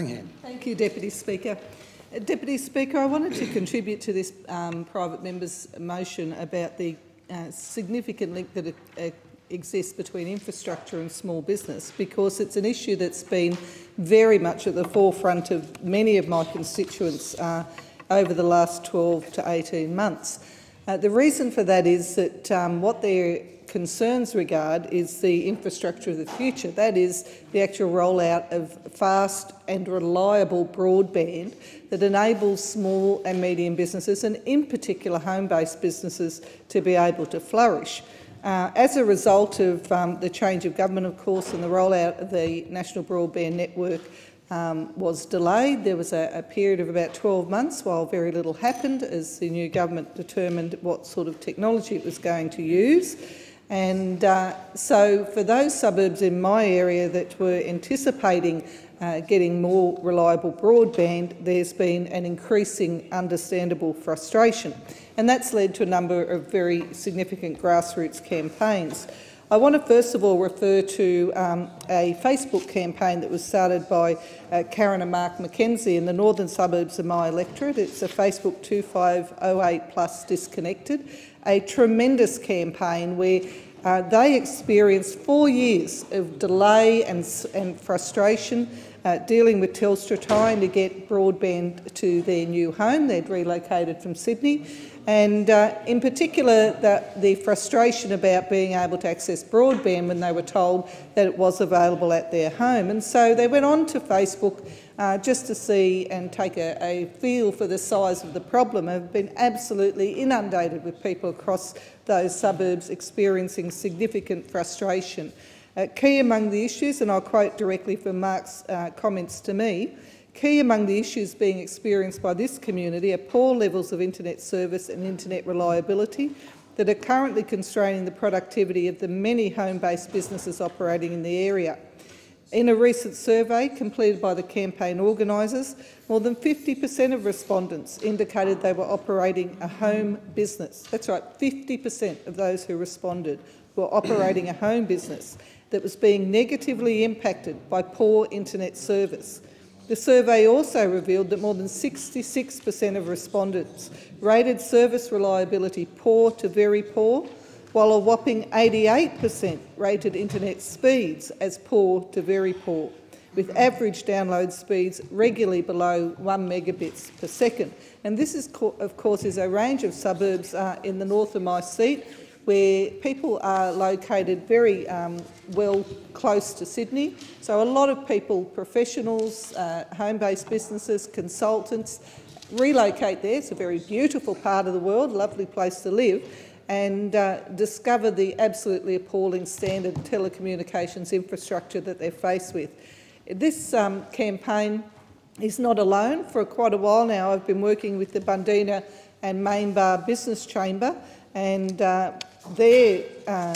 Cunningham. Thank you, Deputy Speaker. Uh, Deputy Speaker, I wanted to contribute to this um, private member's motion about the uh, significant link that uh, exists between infrastructure and small business because it's an issue that's been very much at the forefront of many of my constituents uh, over the last 12 to 18 months. Uh, the reason for that is that um, what their concerns regard is the infrastructure of the future. That is the actual rollout of fast and reliable broadband that enables small and medium businesses and in particular home-based businesses to be able to flourish. Uh, as a result of um, the change of government, of course, and the rollout of the National Broadband Network um, was delayed. There was a, a, period of about 12 months while very little happened as the new government determined what sort of technology it was going to use. And uh, so for those suburbs in my area that were anticipating uh, getting more reliable broadband, there's been an increasing understandable frustration. And that's led to a number of very significant grassroots campaigns. I want to first of all refer to um, a Facebook campaign that was started by uh, Karen and Mark McKenzie in the northern suburbs of my electorate. It's a Facebook 2508 plus disconnected, a tremendous campaign where uh, they experienced four years of delay and, and frustration uh, dealing with Telstra trying to get broadband to their new home. They'd relocated from Sydney. And uh, in particular, the, the, frustration about being able to access broadband when they were told that it was available at their home. And so they went on to Facebook uh, just to see and take a, a, feel for the size of the problem. Have been absolutely inundated with people across those suburbs experiencing significant frustration. Uh, key among the issues, and I'll quote directly from Mark's uh, comments to me, key among the issues being experienced by this community are poor levels of internet service and internet reliability that are currently constraining the productivity of the many home-based businesses operating in the area. In a recent survey completed by the campaign organisers, more than 50% of respondents indicated they were operating a home business. That's right, 50% of those who responded were operating a home business that was being negatively impacted by poor internet service. The survey also revealed that more than 66% of respondents rated service reliability poor to very poor, while a whopping 88% rated internet speeds as poor to very poor, with average download speeds regularly below 1 megabits per second. And this, is, of course, is a range of suburbs uh, in the north of my seat, where people are located very um, well close to Sydney. So a lot of people, professionals, uh, home-based businesses, consultants, relocate there. It's a very beautiful part of the world, lovely place to live, and uh, discover the absolutely appalling standard telecommunications infrastructure that they're faced with. This um, campaign is not alone. For quite a while now, I've been working with the Bundeena and Maianbar Business Chamber, and uh, their uh,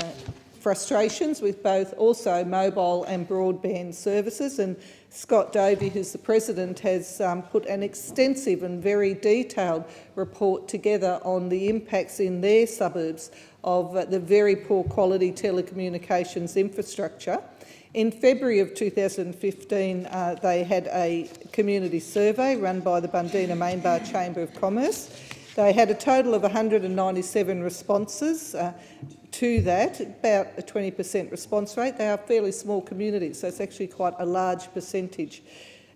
frustrations with both also mobile and broadband services. And Scott Dovey, who's the president, has um, put an extensive and very detailed report together on the impacts in their suburbs of uh, the very poor quality telecommunications infrastructure. In February of 2015, uh, they had a community survey run by the Bundeena Maianbar Chamber of Commerce they had a total of 197 responses uh, to that, about a 20% response rate. They are fairly small communities, so it's actually quite a large percentage.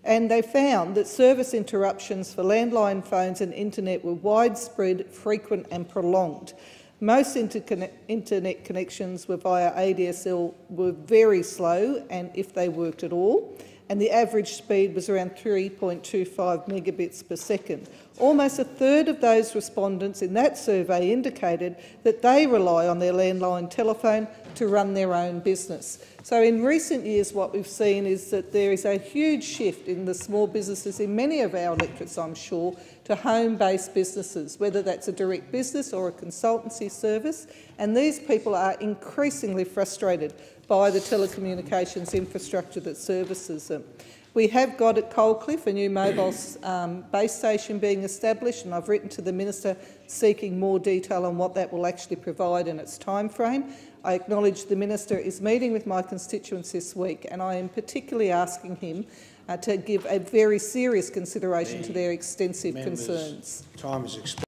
And they found that service interruptions for landline phones and internet were widespread, frequent and prolonged. Most internet connections were via ADSL were very slow, and if they worked at all, and the average speed was around 3.25 megabits per second. Almost a third of those respondents in that survey indicated that they rely on their landline telephone to run their own business. So in recent years what we've seen is that there is a huge shift in the small businesses in many of our electorates, I'm sure, to home-based businesses, whether that's a direct business or a consultancy service. And these people are increasingly frustrated by the telecommunications infrastructure that services them. We have got at Coalcliff a new mobile um, base station being established and I've written to the Minister seeking more detail on what that will actually provide in its timeframe. I acknowledge the Minister is meeting with my constituents this week and I am particularly asking him uh, to give a very serious consideration to their extensive members- concerns. Time is expired.